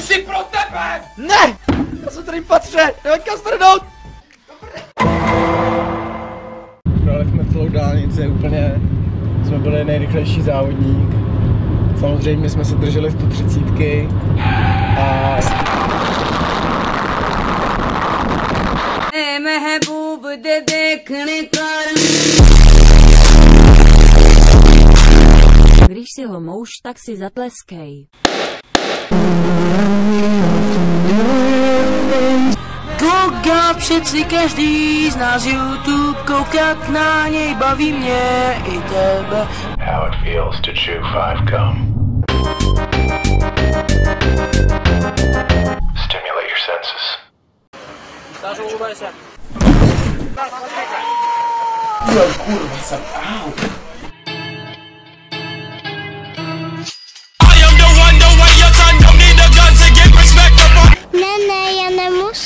si pro tebe! Ne! Já jsem tady patře! Nehoď kam strhnout! Projeli jsme celou dálnici úplně, jsme byli nejrychlejší závodník. Samozřejmě jsme se drželi 130 a ए महबूब दे देखने का Když si ho mouš, tak si zatleskej. Koga přeci každý z nás YouTube koukat na něj baví mě i tebe. How it feels to chew five gum. Stimulate your senses. I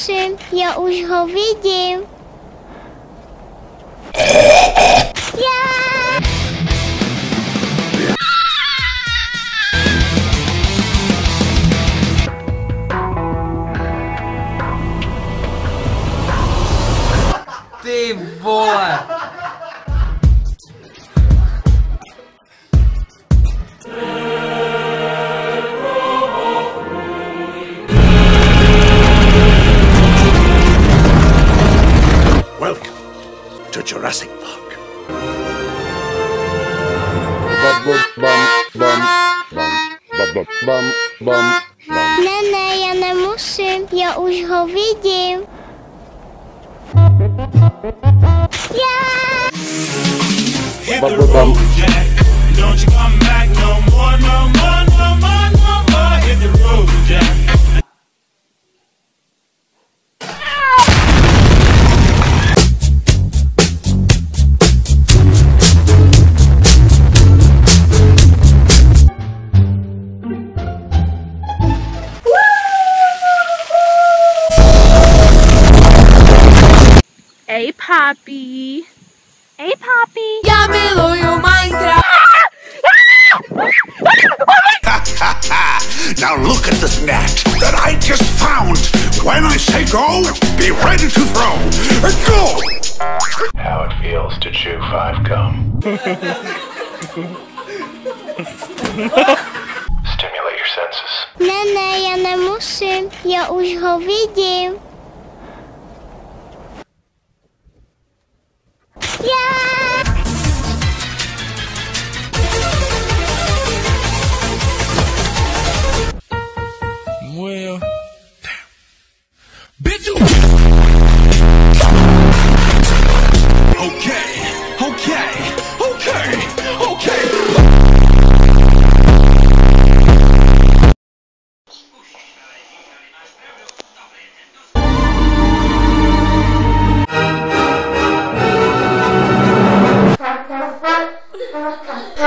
nemusím, já už ho vidím. Ty vole! To Jurassic Park. Ne, ne, já nemusím, já už ho vidím. Já! Hit the road, Jack. Don't you come back no more, no more, no more, Hey, Poppy. Hey, Poppy. Ya me doy un Minecraft. now look at this net that I just found. When I say go, be ready to throw. Go! How it feels to chew five gum. Stimulate your senses. Nene, ja nie. Ja už ho vidím.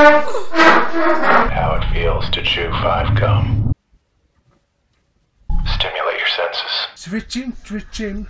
How it feels to chew five gum. Stimulate your senses. Switching, switching.